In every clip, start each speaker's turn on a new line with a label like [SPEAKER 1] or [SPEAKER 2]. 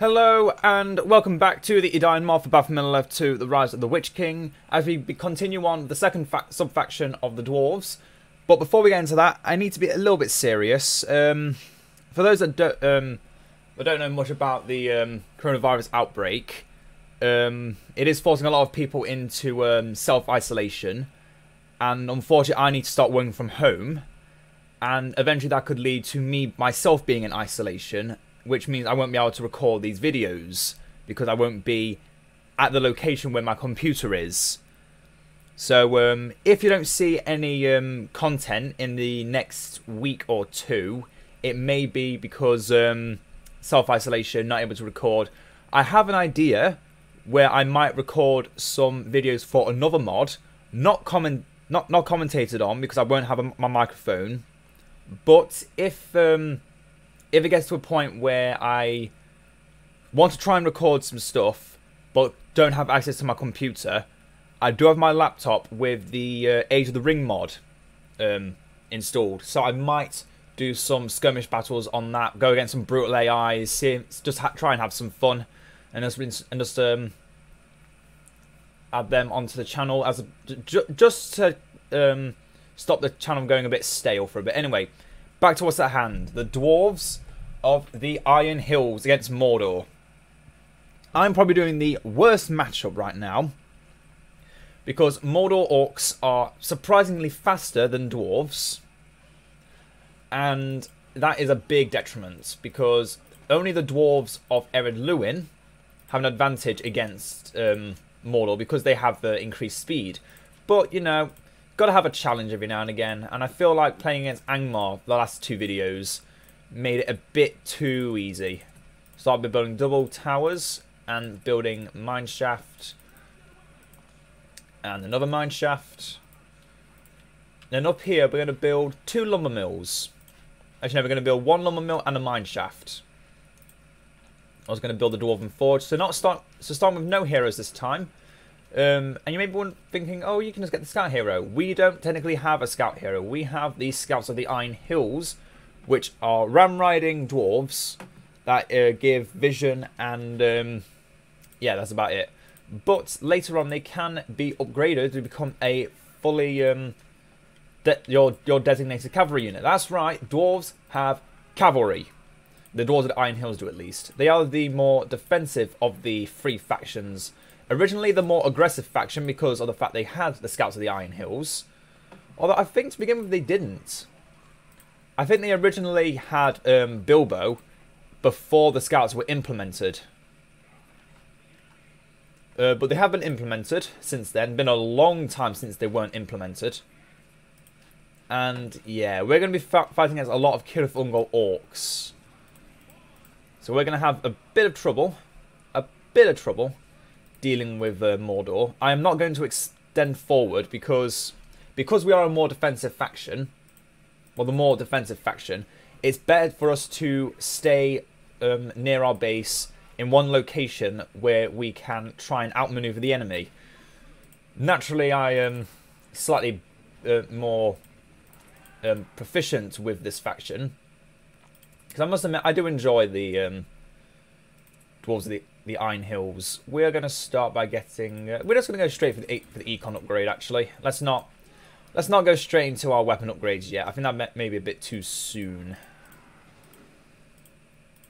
[SPEAKER 1] Hello and welcome back to the Edain mod for Baphomet Left to The Rise of the Witch King as we continue on the second sub-faction of the Dwarves. But before we get into that, I need to be a little bit serious. Um, for those that don't, um, that don't know much about the um, coronavirus outbreak, um, it is forcing a lot of people into um, self-isolation. And unfortunately, I need to start working from home. And eventually that could lead to me myself being in isolation which means I won't be able to record these videos because I won't be at the location where my computer is. So um, if you don't see any um, content in the next week or two, it may be because um, self-isolation, not able to record. I have an idea where I might record some videos for another mod, not comment, not not commentated on because I won't have a, my microphone. But if um, if it gets to a point where I want to try and record some stuff, but don't have access to my computer, I do have my laptop with the uh, Age of the Ring mod um, installed. So I might do some skirmish battles on that, go against some brutal AIs, see, just try and have some fun, and just, and just um, add them onto the channel as a, just to um, stop the channel going a bit stale for a bit. Anyway, back to what's at hand. The dwarves of the Iron Hills against Mordor. I'm probably doing the worst matchup right now. Because Mordor orcs are surprisingly faster than dwarves. And that is a big detriment. Because only the dwarves of Ered Luin have an advantage against um, Mordor. Because they have the increased speed. But, you know, got to have a challenge every now and again. And I feel like playing against Angmar the last two videos made it a bit too easy. Start by building double towers and building mine shaft and another mine shaft. Then up here we're going to build two lumber mills. Actually, no, we're going to build one lumber mill and a mine shaft. I was going to build the dwarven forge, so not start so starting with no heroes this time. Um, and you may be thinking, oh, you can just get the scout hero. We don't technically have a scout hero. We have the scouts of the Iron Hills, which are ram riding dwarves that uh, give vision and um, yeah, that's about it. But later on, they can be upgraded to become a fully um, your your designated cavalry unit. That's right, dwarves have cavalry. The dwarves of the Iron Hills do at least. They are the more defensive of the three factions. Originally, the more aggressive faction because of the fact they had the Scouts of the Iron Hills. Although I think to begin with they didn't. I think they originally had um, Bilbo before the scouts were implemented. Uh, but they have been implemented since then. Been a long time since they weren't implemented. And yeah, we're going to be fighting against a lot of Cirith Ungol orcs. So we're going to have a bit of trouble. A bit of trouble dealing with uh, Mordor. I am not going to extend forward because because we are a more defensive faction well, the more defensive faction, it's better for us to stay um, near our base in one location where we can try and outmaneuver the enemy. Naturally, I am slightly uh, more um, proficient with this faction. Because I must admit, I do enjoy the um, Dwarves of the, the Iron Hills. We're going to start by getting... Uh, we're just going to go straight for the, for the Econ upgrade, actually. Let's not Let's not go straight into our weapon upgrades yet. I think that may be a bit too soon.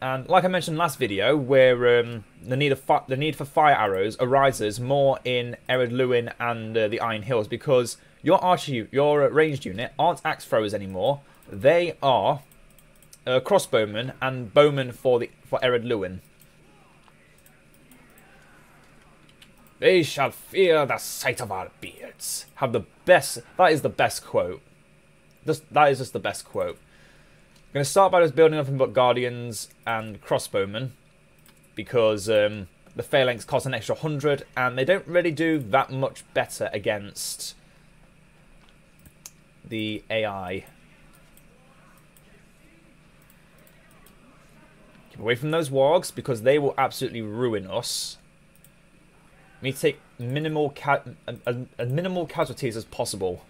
[SPEAKER 1] And like I mentioned last video, where um, the need of the need for fire arrows arises more in Ered Luin and uh, the Iron Hills because your archer, your ranged unit aren't axe throwers anymore. They are uh, crossbowmen and bowmen for the for Ered Luin. They shall fear the sight of our beards. Have the best. That is the best quote. Just, that is just the best quote. I'm going to start by just building nothing but guardians and crossbowmen because um, the phalanx cost an extra 100 and they don't really do that much better against the AI. Keep away from those wargs because they will absolutely ruin us. We need to take minimal ca minimal casualties as possible.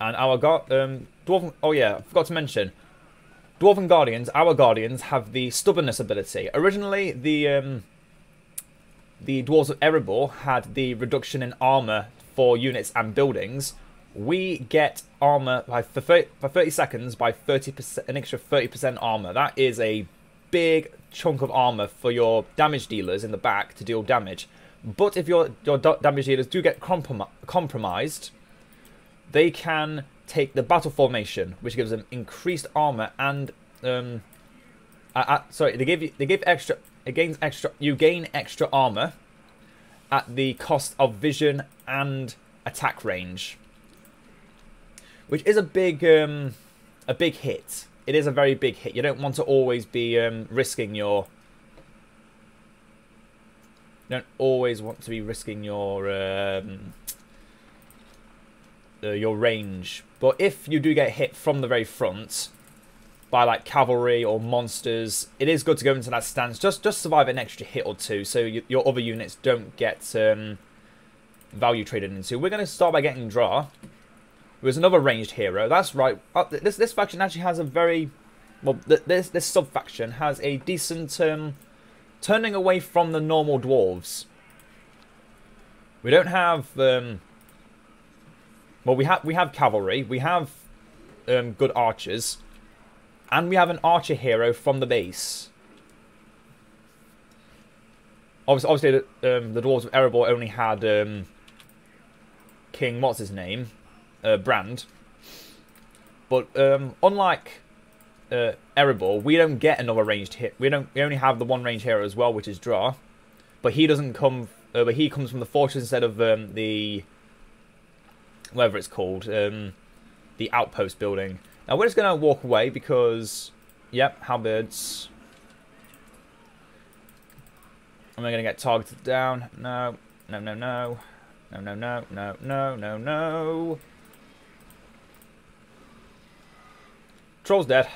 [SPEAKER 1] And our God, um, Dwarven. Oh yeah, I forgot to mention. Dwarven Guardians, our Guardians, have the Stubbornness ability. Originally, the um, the Dwarves of Erebor had the reduction in armor for units and buildings. We get armor by for 30, for 30 seconds by 30%, an extra 30% armor. That is a big chunk of armor for your damage dealers in the back to deal damage. But if your your damage dealers do get comprom compromised, they can take the battle formation, which gives them increased armor and um, uh, uh, sorry, they give you they give extra it gains extra you gain extra armor at the cost of vision and attack range. Which is a big um, a big hit. It is a very big hit. You don't want to always be um, risking your you don't always want to be risking your um, uh, your range. But if you do get hit from the very front, by like cavalry or monsters, it is good to go into that stance. Just just survive an extra hit or two, so you, your other units don't get um, value traded into. We're going to start by getting draw. There's another ranged hero. That's right. Uh, this this faction actually has a very well. Th this this sub faction has a decent um, turning away from the normal dwarves. We don't have um, well, we have we have cavalry. We have um, good archers. And we have an archer hero from the base. Obviously, obviously um, the Dwarves of Erebor only had um, King, what's his name? Uh, Brand. But um, unlike uh, Erebor, we don't get another ranged hit. We don't. We only have the one ranged hero as well, which is Draw. But he doesn't come. Uh, but he comes from the fortress instead of um, the whatever it's called, um, the outpost building. Now we're just going to walk away because, yep, halberds. Am I going to get targeted down? No, no, no, no. No, no, no, no, no, no, no. Troll's dead.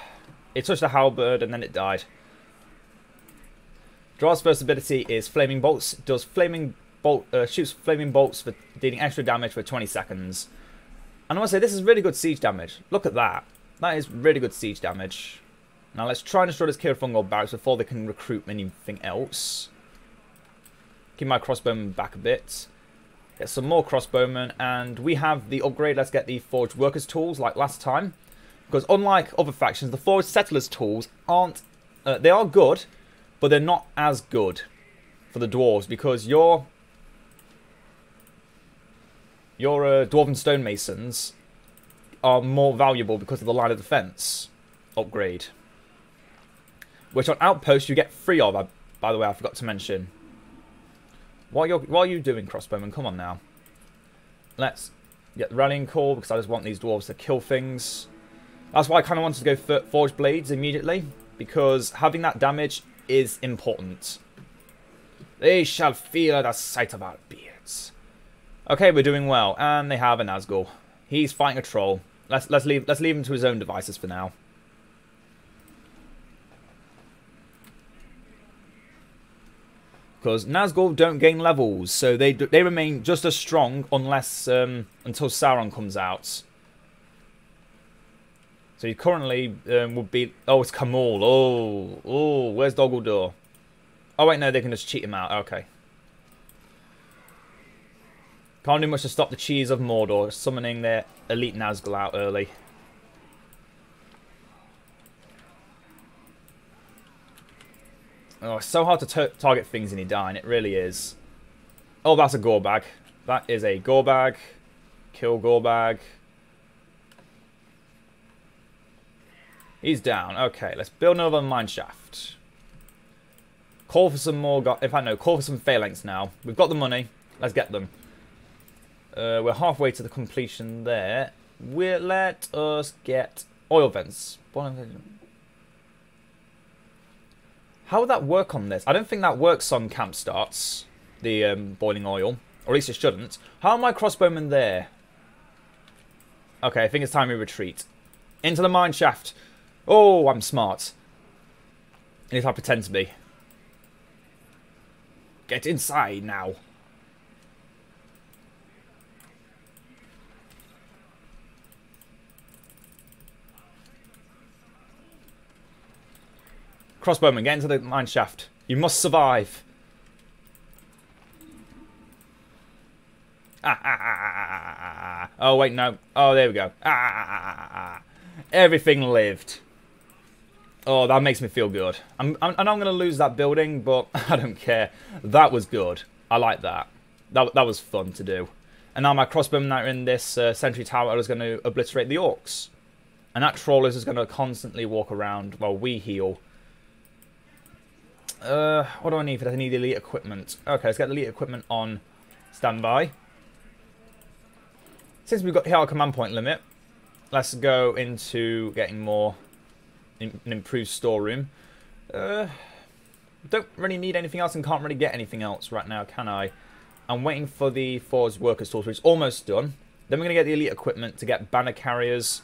[SPEAKER 1] It touched the halberd and then it died. Draw's first ability is Flaming Bolts. Does flaming bolt uh, shoots flaming bolts for dealing extra damage for 20 seconds. And I want to say this is really good siege damage. Look at that. That is really good siege damage. Now let's try and destroy this Cirith barracks before they can recruit anything else. Keep my crossbowmen back a bit. Get some more crossbowmen, and we have the upgrade. Let's get the Forged Workers tools like last time. Because unlike other factions, the Forged Settlers tools aren't... Uh, they are good, but they're not as good for the Dwarves, because your... Your uh, Dwarven Stonemasons are more valuable because of the line of defense upgrade. Which on Outpost you get free of, by the way, I forgot to mention. What are, what are you doing, Crossbowman? Come on now. Let's get the rallying call because I just want these dwarves to kill things. That's why I kind of wanted to go Forge Blades immediately. Because having that damage is important. They shall feel the sight of our beards. Okay, we're doing well. And they have a Nazgul. He's fighting a troll. Let's let's leave let's leave him to his own devices for now. Because Nazgul don't gain levels, so they they remain just as strong unless um, until Sauron comes out. So he currently um, would be. Oh, it's Khamûl. Oh, oh, where's Dol Guldur? Oh wait, no, they can just cheat him out. Okay. Can't do much to stop the cheese of Mordor summoning their elite Nazgul out early. Oh, it's so hard to target things in Edain, it really is. Oh, that's a Gorbag. That is a Gorbag. Kill Gorbag. He's down. Okay, let's build another mine shaft. Call for some more... In fact, no, call for some phalanx now. We've got the money. Let's get them. Uh, we're halfway to the completion there. We'll let us get oil vents. How would that work on this? I don't think that works on camp starts, the um, boiling oil. Or at least it shouldn't. How are my crossbowmen there? Okay, I think it's time we retreat. Into the mine shaft. Oh, I'm smart. If I pretend to be. Get inside now. Crossbowman, get into the mine shaft. You must survive. Ah, ah, ah, ah, ah, ah, ah. Oh, wait, no. Oh, there we go. Ah, ah, ah, ah, ah. ah. Everything lived. Oh, that makes me feel good. I'm, I'm, I know I'm going to lose that building, but I don't care. That was good. I like that. That, that was fun to do. And now my crossbowmen are in this uh, sentry tower is going to obliterate the orcs. And that troll is just going to constantly walk around while we heal. Uh, what do I need for that? I need elite equipment. Okay, let's get elite equipment on standby. Since we've got here our command point limit, let's go into getting more an improved storeroom. Uh, don't really need anything else and can't really get anything else right now, can I? I'm waiting for the Forge Workers Tool, It's almost done. Then we're going to get the elite equipment to get banner carriers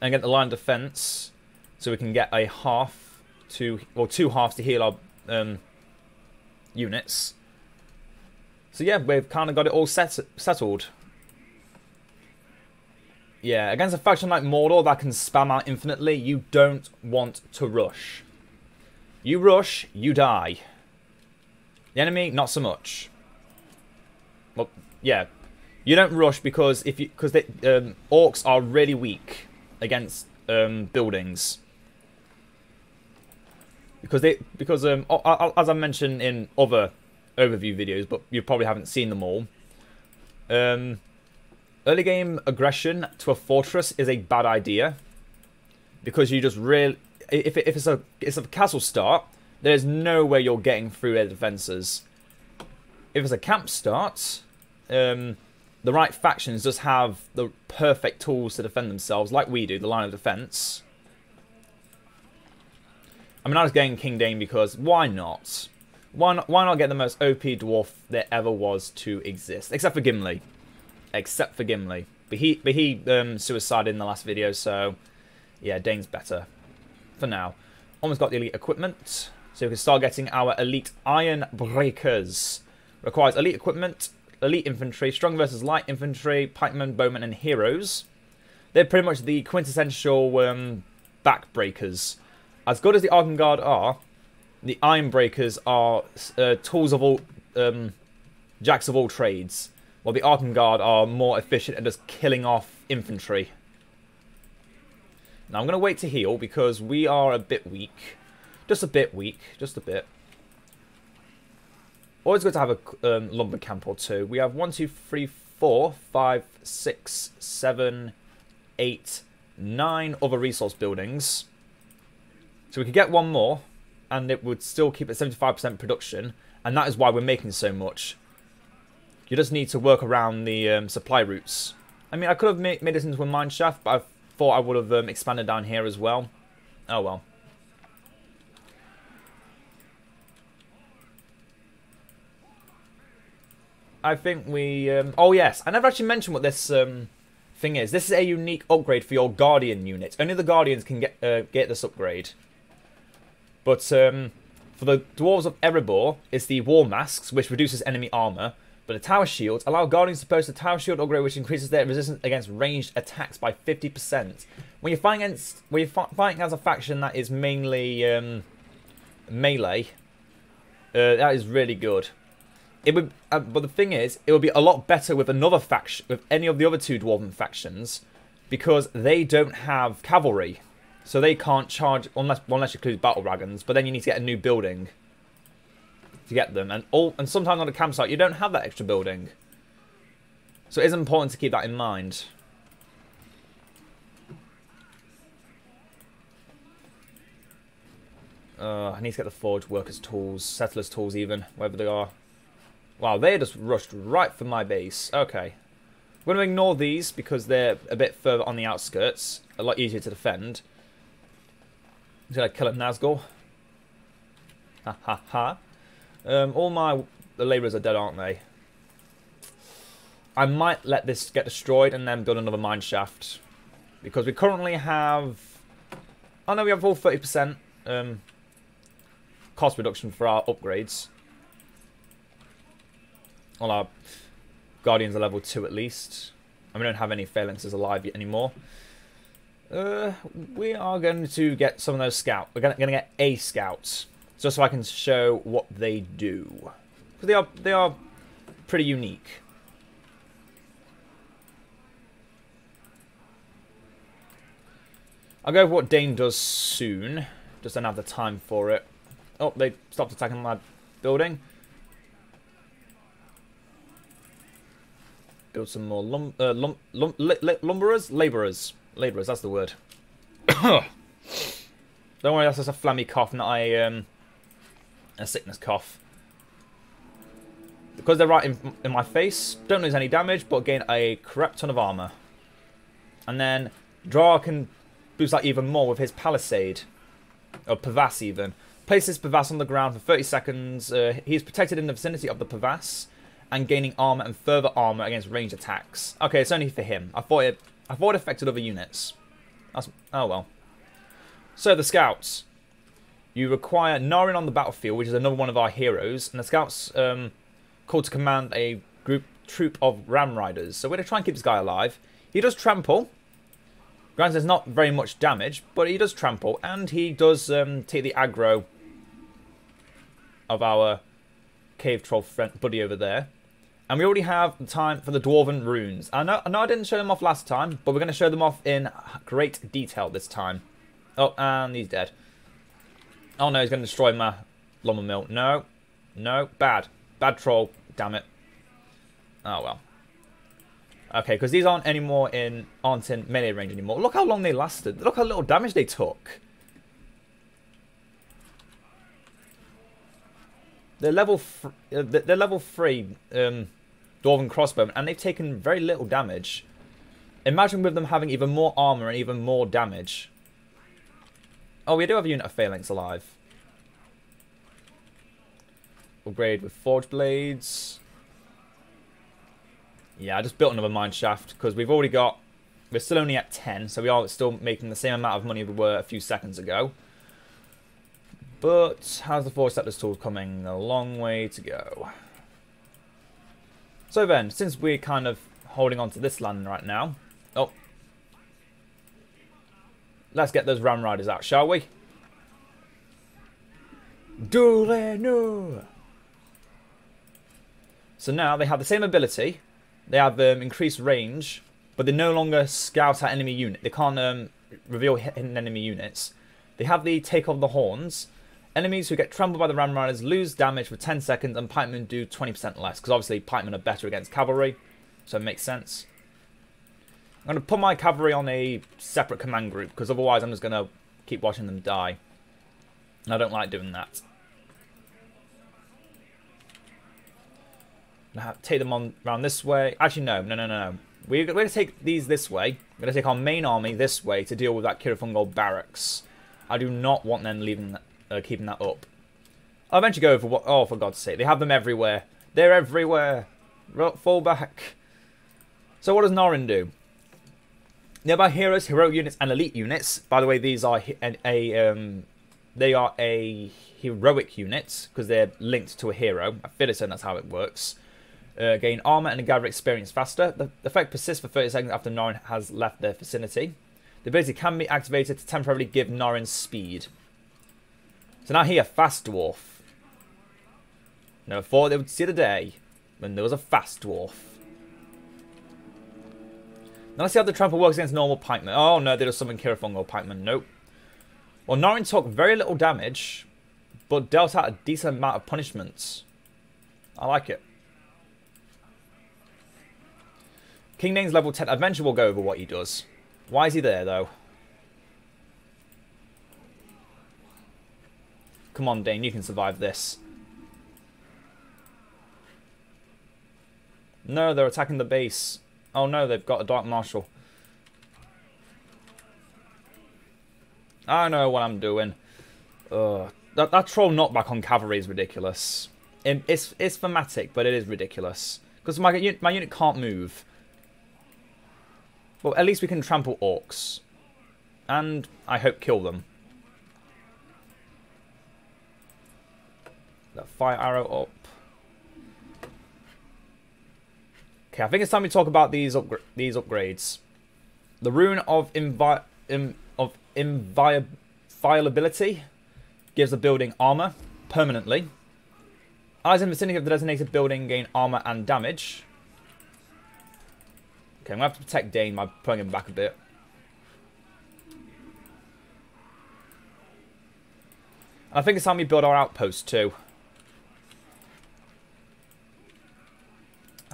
[SPEAKER 1] and get the line defense so we can get a half to, well, two halves to heal our um, units. So yeah, we've kind of got it all set, settled. Yeah, against a faction like Mordor that can spam out infinitely, you don't want to rush. You rush, you die. The enemy, not so much. Well, yeah. You don't rush because if you because um, orcs are really weak against um, buildings. Because they because um, as I mentioned in other overview videos, but you probably haven't seen them all. Um, Early game aggression to a fortress is a bad idea. Because you just really... If, if it's, a, it's a castle start, there's no way you're getting through their defences. If it's a camp start, um, the right factions just have the perfect tools to defend themselves, like we do, the line of defence. I mean, I was getting King Dain because why not? Why not, why not get the most OP dwarf there ever was to exist? Except for Gimli except for Gimli. But he, but he um, suicided in the last video, so yeah, Dain's better for now. Almost got the elite equipment, so we can start getting our elite iron breakers. Requires elite equipment, elite infantry, strong versus light infantry, pikemen, bowmen, and heroes. They're pretty much the quintessential um, backbreakers. As good as the Arkenguard are, the Iron Breakers are uh, tools of all, um, jacks of all trades while the Arkham Arkenguard are more efficient at just killing off infantry. Now I'm going to wait to heal because we are a bit weak. Just a bit weak, just a bit. Always good to have a um, lumber camp or two. We have one, two, three, four, five, six, seven, eight, nine other resource buildings. So we could get one more, and it would still keep at 75% production, and that is why we're making so much. You just need to work around the um, supply routes. I mean, I could have made, made this into a mine shaft, but I thought I would have um, expanded down here as well. Oh well. I think we... Um, oh yes, I never actually mentioned what this um, thing is. This is a unique upgrade for your Guardian unit. Only the Guardians can get uh, get this upgrade. But um, for the Dwarves of Erebor, it's the War Masks, which reduces enemy armor. But the Tower Shields allow Guardians to post a Tower Shield upgrade which increases their resistance against ranged attacks by 50%. When you're fighting against, when you're fighting as a faction that is mainly um, melee, uh, that is really good. It would, uh, but the thing is, it would be a lot better with another faction, with any of the other two Dwarven factions, because they don't have cavalry, so they can't charge unless unless you include battle wagons. But then you need to get a new building to get them. And all and sometimes on a campsite you don't have that extra building. So it is important to keep that in mind. Uh, I need to get the forge workers tools, settlers tools even, wherever they are. Wow, they just rushed right for my base. Okay. We're going to ignore these because they're a bit further on the outskirts. A lot easier to defend. Did I kill a Nazgul? Ha ha ha. Um, all my the labourers are dead, aren't they? I might let this get destroyed and then build another mine shaft. Because we currently have... Oh no, we have all 30% um, cost reduction for our upgrades. All our Guardians are level 2 at least. And we don't have any phalanxes alive yet anymore. Uh, we are going to get some of those scouts. We're going to get a scout, just so I can show what they do. Because they are they are pretty unique. I'll go over what Dain does soon. Just don't have the time for it. Oh, they stopped attacking my building. Build some more lum, uh, lum, lum, lumberers? Labourers. Labourers, that's the word. Don't worry, that's just a phlegmy cough, not a, um, a sickness cough. Because they're right in, in my face, don't lose any damage, but gain a crap ton of armour. And then Draw can boost that even more with his Palisade. Or Pavise even. Places Pavise on the ground for 30 seconds. Uh, he's protected in the vicinity of the Pavise and gaining armor and further armor against ranged attacks. Okay, it's only for him. I thought it, I thought it affected other units. That's, oh well. So the scouts. You require Narin on the battlefield, which is another one of our heroes, and the scouts um, called to command a group troop of ram riders. So we're gonna try and keep this guy alive. He does trample. Granted, there's not very much damage, but he does trample, and he does um, take the aggro of our cave troll friend buddy over there. And we already have time for the Dwarven runes. I know, I know I didn't show them off last time, but we're going to show them off in great detail this time. Oh, and he's dead. Oh no, he's going to destroy my lumber mill. No, no, bad. Bad troll, damn it. Oh well. Okay, because these aren't anymore in aren't in melee range anymore. Look how long they lasted. Look how little damage they took. They're level uh, they're level three um, Dwarven crossbowmen, and they've taken very little damage. Imagine with them having even more armor and even more damage. Oh, we do have a unit of Phalanx alive. Upgrade with Forge Blades. Yeah, I just built another mine shaft because we've already got... We're still only at 10, so we are still making the same amount of money we were a few seconds ago. But how's the Forge Settlers tool coming? A long way to go. So then, since we're kind of holding on to this land right now... Oh. Let's get those Ram Riders out, shall we? Do no. So now they have the same ability. They have um, increased range, but they no longer scout at enemy unit. They can't um, reveal hidden enemy units. They have the Take of the Horns, Enemies who get trampled by the Ram Riders lose damage for 10 seconds and pikemen do 20% less. Because obviously pikemen are better against cavalry. So it makes sense. I'm going to put my cavalry on a separate command group. Because otherwise I'm just going to keep watching them die. And I don't like doing that. take them on around this way. Actually, no, no, no, no. We're, going to take these this way. We're going to take our main army this way to deal with that Cirith barracks. I do not want them leaving that, uh, keeping that up. I'll eventually go over what... Oh, for God's sake. They have them everywhere. They're everywhere. Fall back. So what does Norin do? Nearby heroes, heroic units, and elite units. By the way, these are a, a um, they are a heroic unit because they're linked to a hero. I feel that's how it works. Uh, gain armor and gather experience faster. The effect persists for 30 seconds after Norin has left their vicinity. The ability can be activated to temporarily give Norin speed. So now here, fast dwarf. Never thought they would see the day when there was a fast dwarf. Now let's see how the trample works against normal pikemen. Oh no, they just summon Cirith Ungol pikemen. Nope. Well, Norin took very little damage, but dealt out a decent amount of punishments. I like it. King Dain's level 10. Eventually we'll go over what he does. Why is he there, though? Come on, Dane, you can survive this. No, they're attacking the base. Oh no, they've got a Dark Marshal. I know what I'm doing. Ugh. That, that troll knockback on cavalry is ridiculous. It, it's, it's thematic, but it is ridiculous. Because my, my unit can't move. Well, at least we can trample orcs. And, I hope, kill them. That fire arrow up. Okay, I think it's time we talk about these these upgrades. The rune of invi of inviolability. Gives the building armor permanently. Eyes in the vicinity of the designated building gain armor and damage. Okay, I'm to have to protect Dain by pulling him back a bit. And I think it's time we build our outpost too.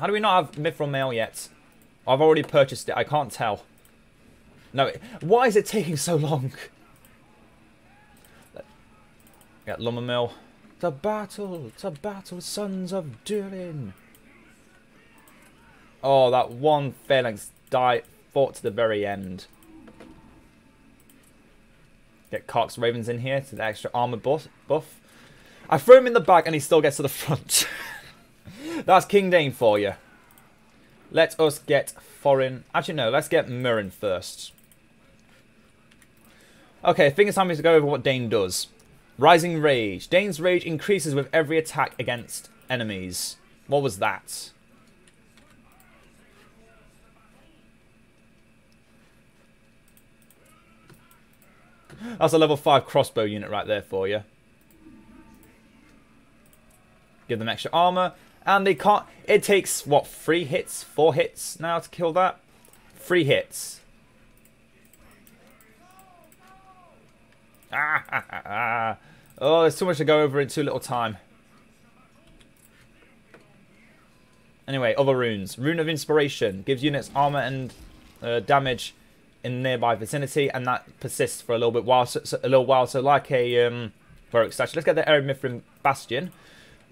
[SPEAKER 1] How do we not have Mithril Mail yet? I've already purchased it. I can't tell. No, why is it taking so long? Get Lumber Mill. To battle, to battle, sons of Durin. Oh, that one phalanx died, fought to the very end. Get Cox Ravens in here to the extra armor buff. buff. I threw him in the back and he still gets to the front. That's King Dain for you. Let us get foreign... Actually, no. Let's get Murren first. Okay, I think it's time to go over what Dain does. Rising Rage. Dain's rage increases with every attack against enemies. What was that? That's a level 5 crossbow unit right there for you. Give them extra armor. And they can't... It takes, what, three hits? Four hits now to kill that? Three hits. Ah. Oh, there's too much to go over in too little time. Anyway, other runes. Rune of Inspiration gives units armor and uh, damage in nearby vicinity, and that persists for a little bit while, so, a little while. So, like a um, Heroic statue. Let's get the Ered Mithrin Bastion.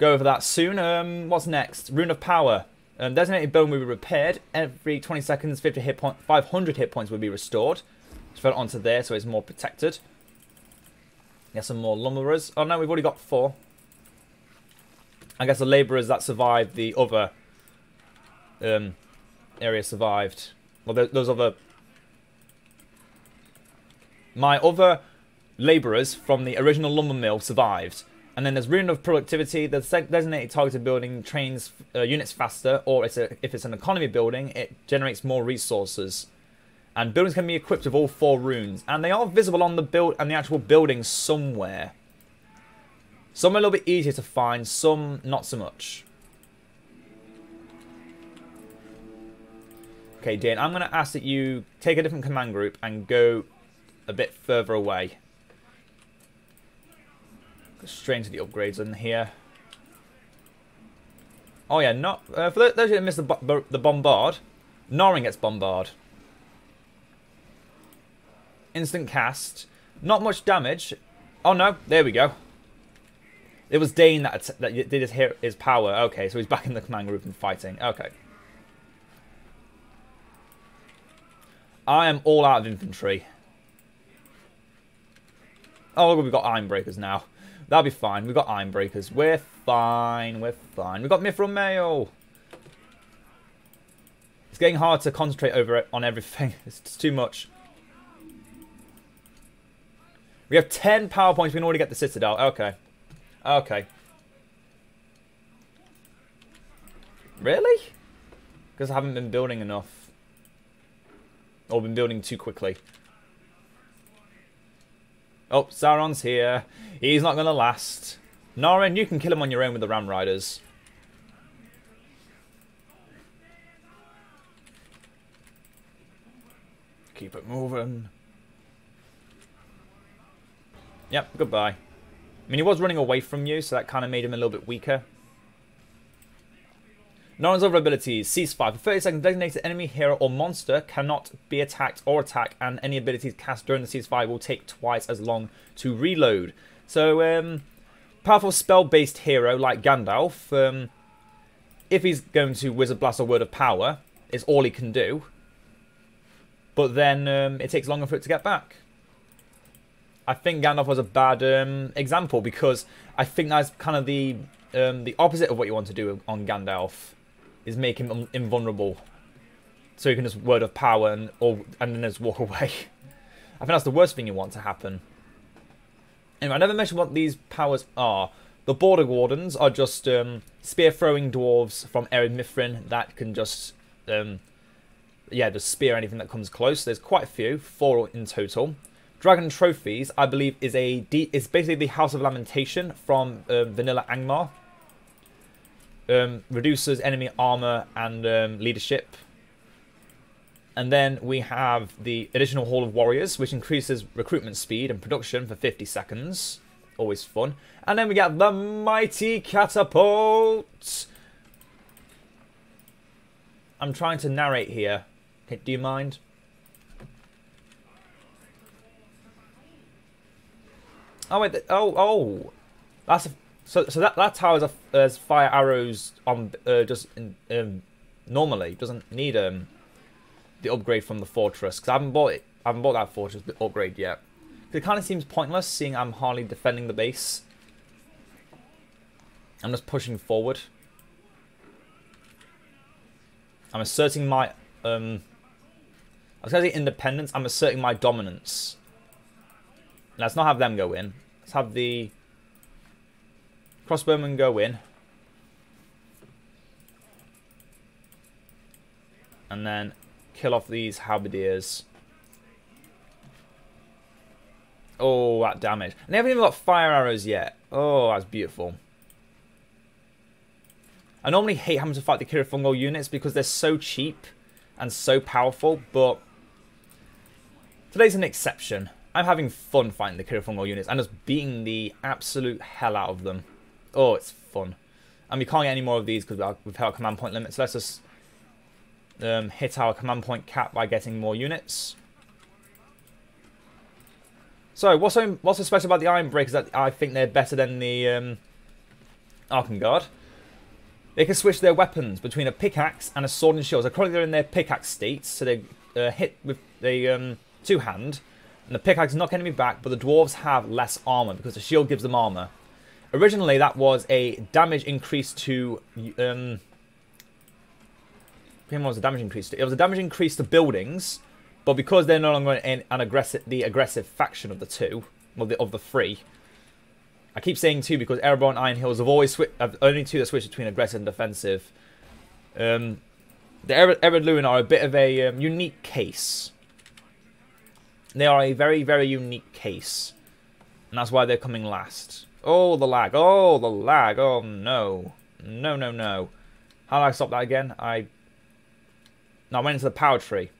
[SPEAKER 1] Go over that soon. Um, what's next? Rune of Power. Um, designated bone will be repaired every 20 seconds. 50 hit point, 500 hit points will be restored. Put it onto there so it's more protected. Get some more lumberers. Oh no, we've already got four. I guess the labourers that survived the other um, area survived. Well, those other... My other labourers from the original lumber mill survived. And then there's Rune of Productivity. The designated targeted building trains uh, units faster, or it's a, if it's an economy building, it generates more resources. And buildings can be equipped with all four runes. And they are visible on the build and the actual building somewhere. Some are a little bit easier to find, some not so much. Okay, Dan, I'm going to ask that you take a different command group and go a bit further away. Straight into the upgrades in here. Oh yeah, not uh, for those who missed the, the bombard, Norin gets bombard. Instant cast. Not much damage. Oh no, there we go. It was Dain that, that did his, his power. Okay, so he's back in the command group and fighting. Okay. I am all out of infantry. Oh, we've got Ironbreakers now. That'll be fine. We've got Ironbreakers. We're fine. We're fine. We've got Mithril Mail. It's getting hard to concentrate over it on everything. It's too much. We have 10 power points. We can already get the Citadel. Okay. Okay. Really? Because I haven't been building enough. Or been building too quickly. Oh, Sauron's here. He's not going to last. Norin, you can kill him on your own with the Ram Riders. Keep it moving. Yep, goodbye. I mean, he was running away from you, so that kind of made him a little bit weaker. Norin's other abilities. Ceasefire. For 30 seconds, designated enemy, hero, or monster cannot be attacked or attack, and any abilities cast during the ceasefire will take twice as long to reload. So, um, powerful spell-based hero like Gandalf, um, if he's going to Wizard Blast or Word of Power, is all he can do. But then um, it takes longer for it to get back. I think Gandalf was a bad um, example because I think that's kind of the um, the opposite of what you want to do on Gandalf is make him invulnerable, so you can just word of power and or and then just walk away. I think that's the worst thing you want to happen. Anyway, I never mentioned what these powers are. The Border Wardens are just um, spear-throwing dwarves from Ered Mithrin that can just um, yeah, just spear anything that comes close. There's quite a few, four in total. Dragon Trophies, I believe, is a is basically the House of Lamentation from um, Vanilla Angmar. Um, reduces enemy armor and um, leadership. And then we have the additional Hall of Warriors, which increases recruitment speed and production for 50 seconds. Always fun. And then we got the Mighty Catapult. I'm trying to narrate here. Do you mind? Oh wait, oh oh, that's a, so so that that tower has, fire arrows on uh, just in, um, normally doesn't need um the upgrade from the fortress because I haven't bought it. I haven't bought that fortress upgrade yet. It kind of seems pointless seeing I'm hardly defending the base. I'm just pushing forward. I'm asserting my um. I was going to say independence. I'm asserting my dominance. Let's not have them go in. Let's have the crossbowmen go in. And then kill off these halberdiers. Oh, that damage. And they haven't even got fire arrows yet. Oh, that's beautiful. I normally hate having to fight the Cirith units because they're so cheap and so powerful, but today's an exception. I'm having fun fighting the Cirith units and just beating the absolute hell out of them. Oh, it's fun. And we can't get any more of these because we've hit our command point limit, so let's just um, hit our command point cap by getting more units. So, what's so, what's so special about the Iron Breakers that I think they're better than the um, Guard? They can switch their weapons between a pickaxe and a sword and shield. So currently they're in their pickaxe states, so they uh, hit with the um, two-hand, and the pickaxe knock enemy back, but the dwarves have less armor because the shield gives them armor. Originally, that was a damage increase to... Um, was damage increase to? It was a damage increase to buildings, but because they're no longer in an aggressive, the aggressive faction of the two, well, the, of the three, I keep saying two because Erebor and Iron Hills have always switched, only two that switch between aggressive and defensive. Um, the Ered Luin are a bit of a um, unique case. They are a very, very unique case. And that's why they're coming last. Oh, the lag. Oh, the lag. Oh, no. No, no, no. How do I stop that again? I... No, I went into the power tree.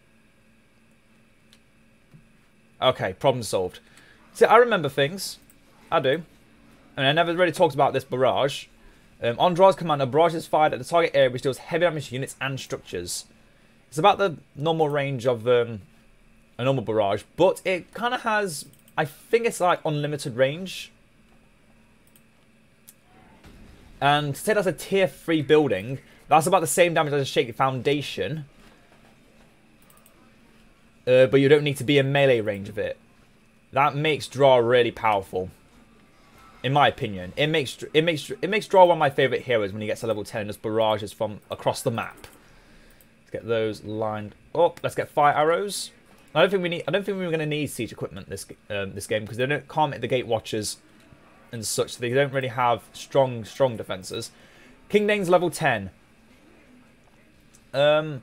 [SPEAKER 1] Okay, problem solved. See, I remember things. I do. I mean, I never really talked about this barrage. Um, on Draw's command, a barrage is fired at the target area which deals heavy damage to units and structures. It's about the normal range of um, a normal barrage, but it kind of has, I think it's like unlimited range. And say that's a tier 3 building, that's about the same damage as a shaky foundation. Uh, but you don't need to be in melee range of it. That makes draw really powerful in my opinion. It makes it makes it makes Draw one of my favorite heroes when he gets to level 10 and just barrages from across the map. Let's get those lined up. Let's get fire arrows. I don't think we need. I don't think we're going to need siege equipment this um, this game because they don't can't make the gate watchers and such. They don't really have strong strong defenses. King Dain's level 10. Um,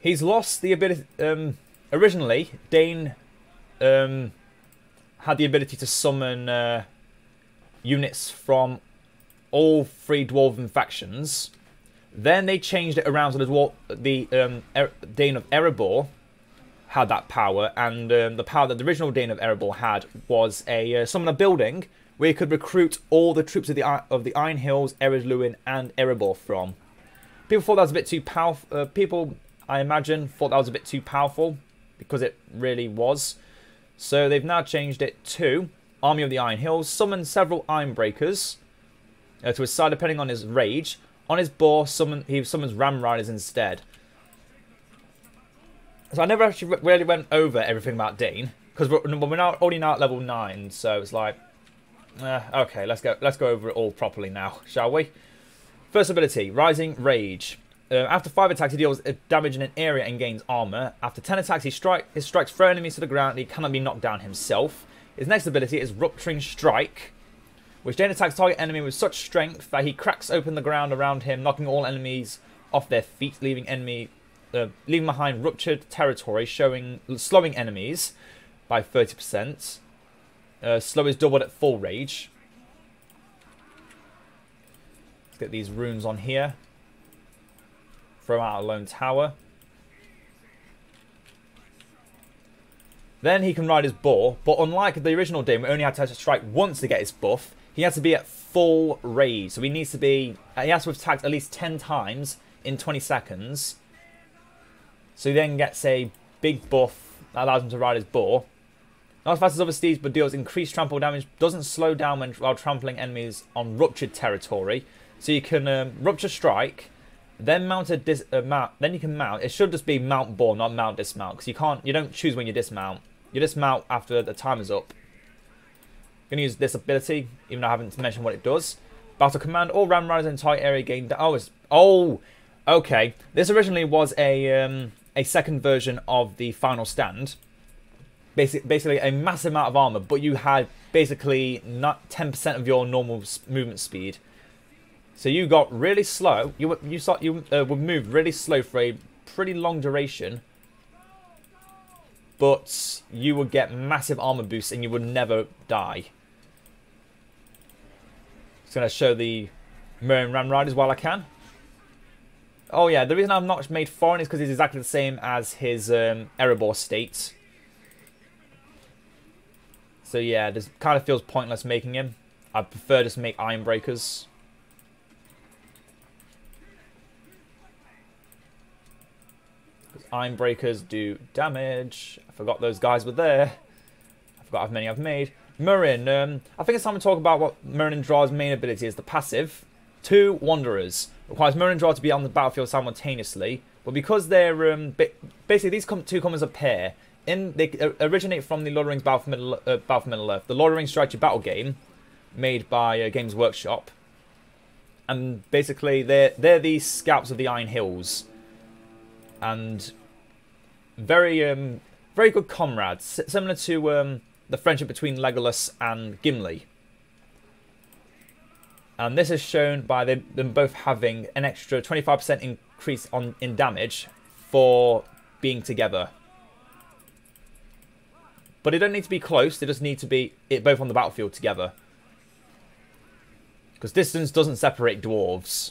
[SPEAKER 1] he's lost the ability. Um, originally, Dain um, had the ability to summon uh, units from all three dwarven factions. Then they changed it around so the, dwar- the um, er- Dane of Erebor had that power, and um, the power that the original Dain of Erebor had was a uh, summon a building where you could recruit all the troops of the of the Iron Hills, Ered Luin, and Erebor from. People thought that was a bit too powerful. Uh, people, I imagine, thought that was a bit too powerful because it really was. So they've now changed it to Army of the Iron Hills. Summon several Iron Breakers uh, to his side depending on his rage. On his boar, summon, he summons Ram Riders instead. So I never actually really went over everything about Dean Because we're, we're now, only now at level 9, so it's like... Uh, okay, let's go, let's go over it all properly now, shall we? First ability, Rising Rage. Uh, after 5 attacks, he deals damage in an area and gains armor. After 10 attacks, he strike, his strikes throw enemies to the ground and he cannot be knocked down himself. His next ability is Rupturing Strike, which then attacks target enemy with such strength that he cracks open the ground around him, knocking all enemies off their feet, leaving enemy uh, leaving behind ruptured territory, showing slowing enemies by 30%. Uh, slow is doubled at full rage. Let's get these runes on here. Throw out a lone tower. Then he can ride his boar, but unlike the original we only had to strike once to get his buff. He has to be at full rage, so he needs to be. He has to have attacked at least 10 times in 20 seconds. So he then gets a big buff that allows him to ride his boar. Not as fast as other steeds, but deals increased trample damage. Doesn't slow down when, while trampling enemies on ruptured territory. So you can um, rupture strike, then mount a dis uh, mount. Then you can mount. It should just be mount boar, not mount dismount, because you can't. You don't choose when you dismount. You dismount after the time is up. I'm gonna use this ability, even though I haven't mentioned what it does. Battle command. All ram riders in entire area gain. Oh, it's, oh, okay. This originally was a um, a second version of the final stand. Basic, basically a massive amount of armor, but you had basically not 10% of your normal movement speed. So you got really slow. You you saw you uh, would move really slow for a pretty long duration, but you would get massive armor boosts and you would never die. Just gonna show the Murin Ram Riders while I can. Oh yeah, the reason I've not made Thorin is because it's exactly the same as his um, Erebor state. So yeah, this kind of feels pointless making him. I prefer just make Iron Breakers. Iron Breakers do damage. I forgot those guys were there. I forgot how many I've made. Murin, um, I think it's time to talk about what Murin Drar's main ability is, the passive. Two Wanderers. Requires Murin Drar to be on the battlefield simultaneously, but because they're, um, basically these two come as a pair, in they originate from the Lord of the Rings Battle for Middle, uh, Battle for Middle Earth, the Lord of the Rings strategy battle game, made by uh, Games Workshop. And basically, they're, they're the scouts of the Iron Hills. And very um, very good comrades, similar to um, the friendship between Legolas and Gimli. And this is shown by them both having an extra 25% increase on in damage for being together. But they don't need to be close, they just need to be it both on the battlefield together. Because distance doesn't separate dwarves.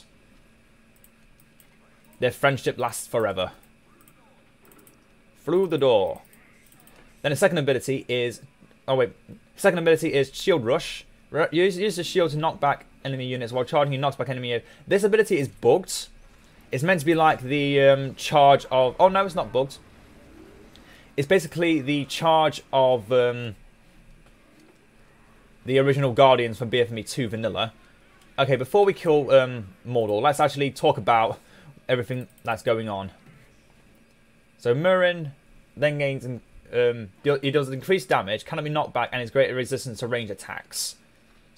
[SPEAKER 1] Their friendship lasts forever through the door. Then the second ability is... Oh, wait. Second ability is Shield Rush. Use, use the shield to knock back enemy units while charging he knocks back enemy units. This ability is bugged. It's meant to be like the um, charge of... Oh, no, it's not bugged. It's basically the charge of um, the original Guardians from BFME 2 Vanilla. Okay, before we kill um, Mordor, let's actually talk about everything that's going on. So Murin then gains um, he does increased damage, cannot be knocked back, and is greater resistance to range attacks.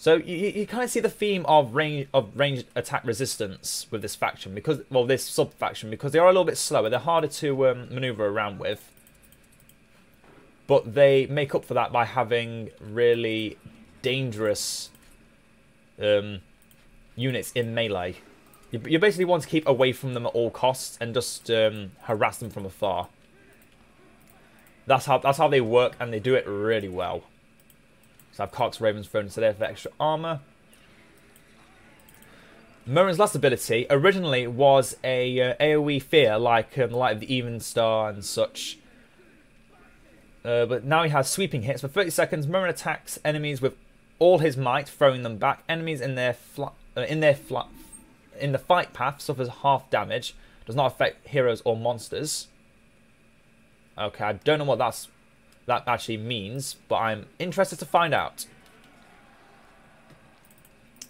[SPEAKER 1] So you, you kind of see the theme of range of ranged attack resistance with this faction because well this sub faction because they are a little bit slower. They're harder to um, maneuver around with, but they make up for that by having really dangerous um, units in melee. You, you basically want to keep away from them at all costs and just um, harass them from afar. That's how that's how they work, and they do it really well. So I have Cox Ravens thrown into there for extra armor. Murin's last ability originally was a uh, AoE fear, like um, Light of the Even Star and such. Uh, but now he has sweeping hits. For 30 seconds, Murin attacks enemies with all his might, throwing them back. Enemies in their uh, in their in the fight path suffers half damage. Does not affect heroes or monsters. Okay, I don't know what that's that actually means, but I'm interested to find out.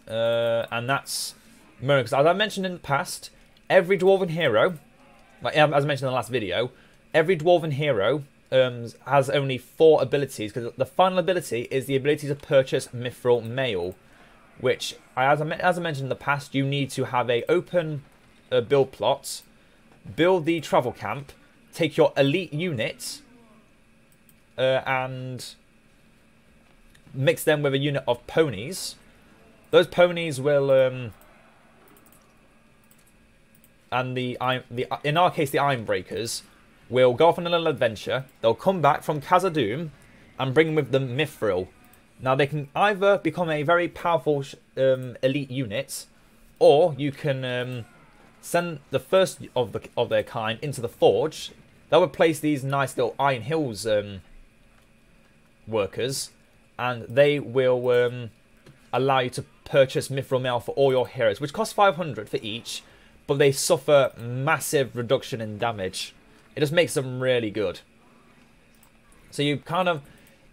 [SPEAKER 1] Uh, and that's Because as I mentioned in the past, every Dwarven hero, like as I mentioned in the last video, every Dwarven hero um, has only four abilities, because the final ability is the ability to purchase Mithril Mail, which, as I, as I mentioned in the past, you need to have a open uh, build plot, build the travel camp, take your elite units uh, and mix them with a unit of ponies. Those ponies will um, and the the in our case the Iron Breakers, will go off on a little adventure. They'll come back from Khazad-dûm and bring with them Mithril. Now they can either become a very powerful um, elite unit, or you can um, send the first of the of their kind into the forge. That would place these nice little Iron Hills um, workers, and they will um, allow you to purchase Mithril Mail for all your heroes, which costs 500 for each, but they suffer massive reduction in damage. It just makes them really good. So you kind of,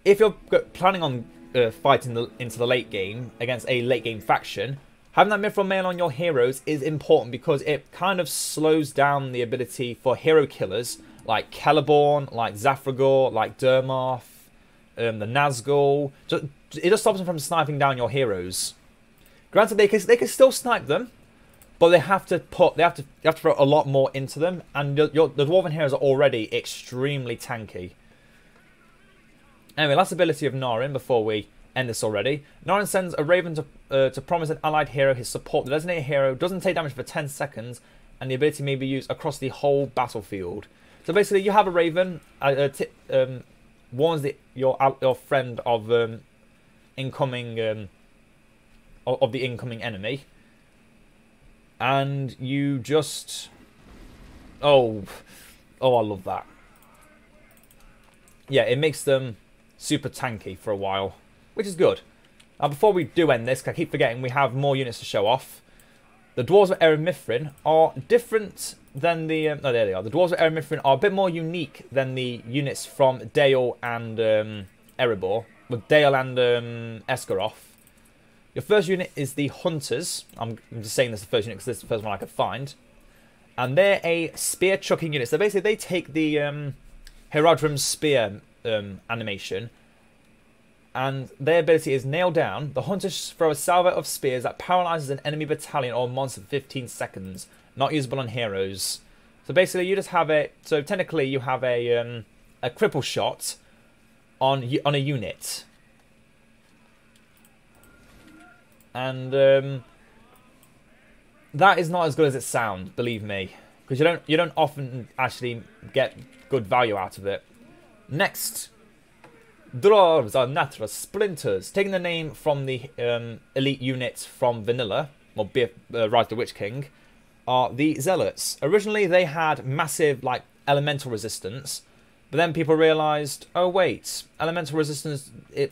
[SPEAKER 1] if you're planning on uh, fighting the, into the late game against a late game faction, having that Mithril Mail on your heroes is important because it kind of slows down the ability for hero killers like Celeborn, like Zaphragor, like Durmarth, um, the Nazgul. Just, it just stops them from sniping down your heroes. Granted, they can, they can still snipe them, but they have to put they have to you have to put a lot more into them, and your, your, the dwarven heroes are already extremely tanky. Anyway, last ability of Narin before we end this already. Narin sends a raven to uh, to promise an allied hero his support. The designated hero doesn't take damage for 10 seconds, and the ability may be used across the whole battlefield. So basically, you have a raven, uh, um, warns the, your your friend of um, incoming um, of the incoming enemy. And you just oh oh I love that. Yeah it makes them super tanky for a while which is good. Now before we do end this I keep forgetting we have more units to show off the dwarves of Ered Mithrin are different than the um, no there they are the dwarves of Ered Mithrin are a bit more unique than the units from Dale and um, Erebor with Dale and um, your first unit is the Hunters. I'm, I'm just saying this is the first unit because this is the first one I could find. And they're a spear chucking unit. So basically they take the um, spear um, animation and their ability is nailed down. The hunters throw a salvo of spears that paralyzes an enemy battalion or monster for 15 seconds. Not usable on heroes. So basically you just have it. So technically you have a um, a cripple shot on on a unit. and um, that is not as good as it sounds. Believe me, because you don't you don't often actually get good value out of it. Next, dwarves are Natra Splinters, taking the name from the um, elite units from Vanilla, or Be uh, Rise of the Witch King, are the Zealots. Originally, they had massive like elemental resistance, but then people realised, oh wait, elemental resistance it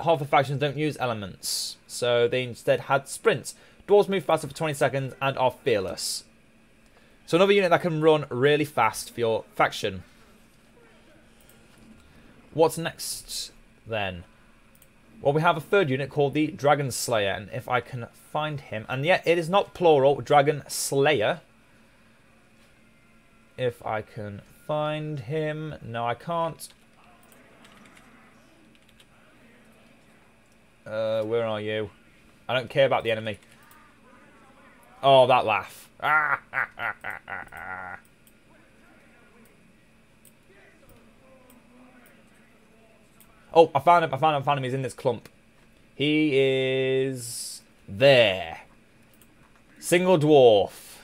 [SPEAKER 1] half the factions don't use elements, so they instead had sprints. Dwarves move faster for 20 seconds and are fearless. So another unit that can run really fast for your faction. What's next then? Well, we have a third unit called the Dragon Slayer, and if I can find him, and yet it is not plural, Dragon Slayer. If I can find him, no I can't. Uh, where are you? I don't care about the enemy. Oh, that laugh. Ah, ah, ah, oh, I found him. I found him. I found him. He's in this clump. He is there. Single dwarf.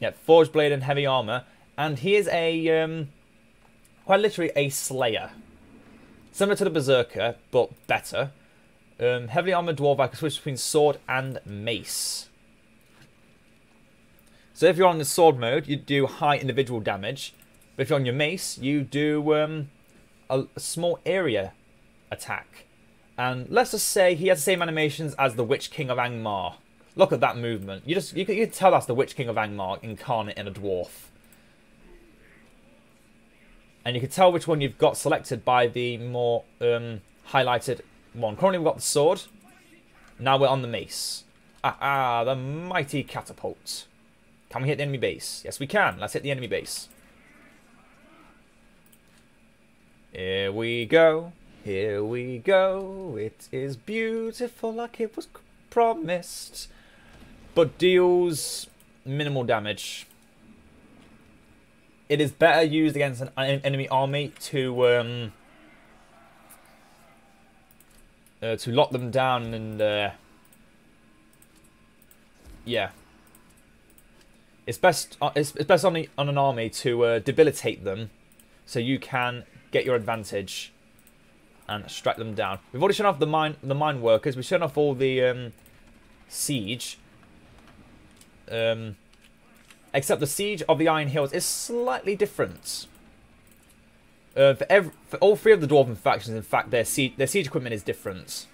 [SPEAKER 1] Yeah, forged blade and heavy armor. And he is a, um, quite literally a slayer. Similar to the Berserker, but better. Um, heavily armored dwarf, I can switch between sword and mace. So if you're on the sword mode, you do high individual damage. But if you're on your mace, you do um, a, a, small area attack. And let's just say he has the same animations as the Witch King of Angmar. Look at that movement. You just you can, you can tell that's the Witch King of Angmar incarnate in a dwarf. And you can tell which one you've got selected by the more um, highlighted one. Currently we've got the sword. Now we're on the mace. Ah, ah, the mighty catapult. Can we hit the enemy base? Yes, we can. Let's hit the enemy base. Here we go. Here we go. It is beautiful like it was promised. But deals minimal damage. It is better used against an enemy army to um, uh, to lock them down and uh, yeah It's best uh, it's, it's best on, the, on an army to uh, debilitate them, so you can get your advantage and strike them down. We've already shown off the mine the mine workers. We've shown off all the um, siege. Um, except the siege of the Iron Hills is slightly different. Uh, for, every, for all three of the Dwarven factions, in fact, their siege, their siege equipment is different.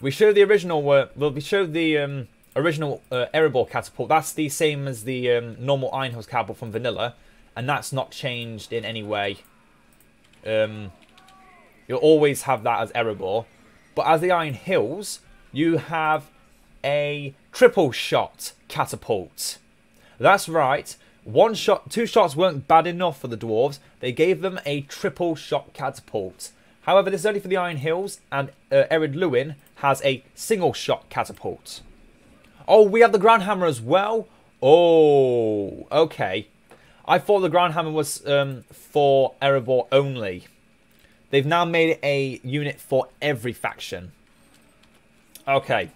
[SPEAKER 1] We show the original. Uh, well, we show the um, original uh, Erebor catapult. That's the same as the um, normal Iron Hills catapult from Vanilla, and that's not changed in any way. Um, you'll always have that as Erebor, but as the Iron Hills, you have a triple shot catapult. That's right. One shot, two shots weren't bad enough for the dwarves. They gave them a triple shot catapult. However, this is only for the Iron Hills, and uh, Ered Luin has a single shot catapult. Oh, we have the ground hammer as well. Oh, okay. I thought the ground hammer was um, for Erebor only. They've now made a unit for every faction. Okay,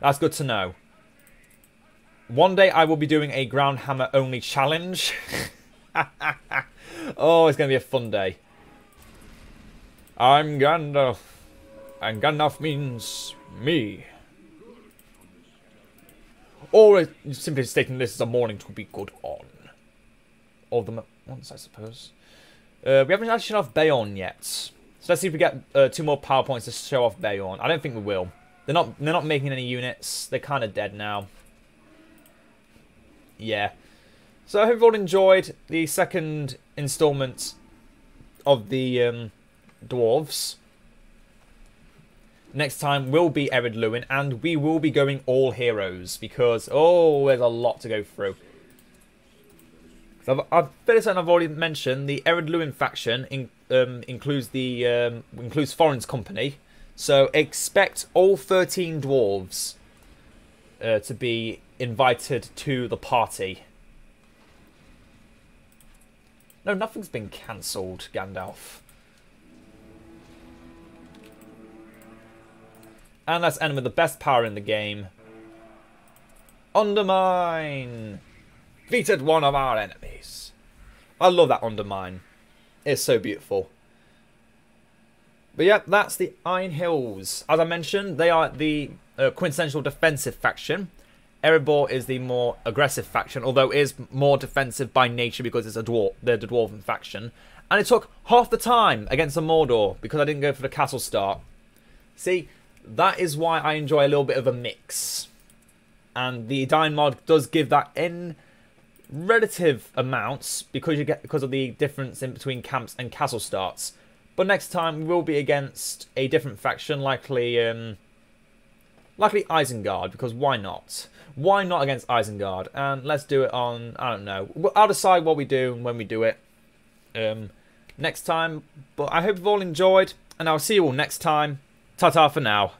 [SPEAKER 1] that's good to know. One day I will be doing a ground hammer only challenge. oh, it's going to be a fun day. I'm Gandalf. And Gandalf means me. Or simply stating this is a morning to be good on. Or the once, I suppose. Uh, we haven't actually shown off Beorn yet. So let's see if we get uh, two more power points to show off Beorn. I don't think we will. They're not. They're not making any units. They're kind of dead now. Yeah. So I hope you all enjoyed the second instalment of the um, dwarves. Next time will be Ered Luin, and we will be going all heroes because oh, there's a lot to go through. I've, I've fairly certain I've already mentioned the Ered Luin faction in, um, includes the um, includes Thorin's company, so expect all 13 dwarves uh, to be invited to the party. No, nothing's been cancelled, Gandalf. And let's end with the best power in the game. Undermine! Defeated one of our enemies. I love that Undermine. It's so beautiful. But yeah, that's the Iron Hills. As I mentioned, they are the uh, quintessential defensive faction. Erebor is the more aggressive faction, although it is more defensive by nature because it's a dwarf, they're the dwarven faction. And it took half the time against the Mordor because I didn't go for the castle start. See, that is why I enjoy a little bit of a mix. And the Edain mod does give that in relative amounts because you get because of the difference in between camps and castle starts. But next time we'll be against a different faction, likely um, likely Isengard, because why not? Why not against Isengard? And let's do it on I don't know. I'll decide what we do and when we do it um, next time. But I hope you've all enjoyed, and I'll see you all next time. Ta-ta for now.